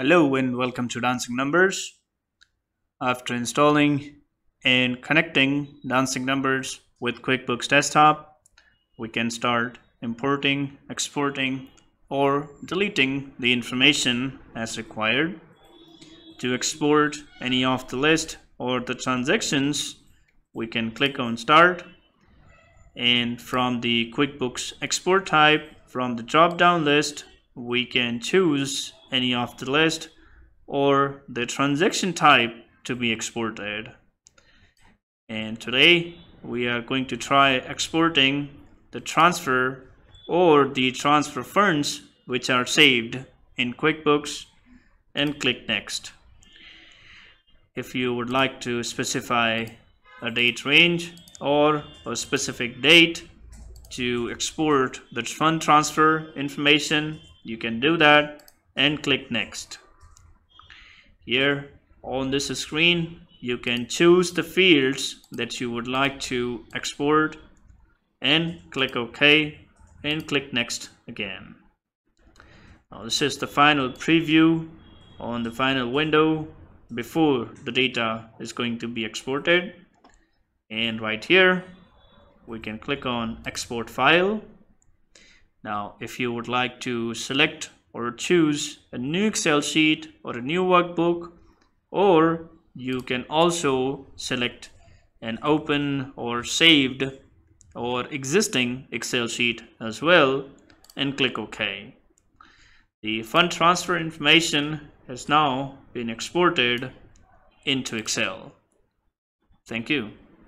Hello and welcome to Dancing Numbers. After installing and connecting Dancing Numbers with QuickBooks Desktop, we can start importing, exporting, or deleting the information as required. To export any of the list or the transactions, we can click on Start and from the QuickBooks export type from the drop down list we can choose any of the list or the transaction type to be exported. And today we are going to try exporting the transfer or the transfer funds which are saved in QuickBooks and click next if you would like to specify a date range or a specific date to export the fund transfer information you can do that and click next. Here on this screen you can choose the fields that you would like to export and click OK and click next again. Now this is the final preview on the final window before the data is going to be exported. And right here we can click on export file. Now if you would like to select or choose a new excel sheet or a new workbook or you can also select an open or saved or existing excel sheet as well and click ok. The fund transfer information has now been exported into excel. Thank you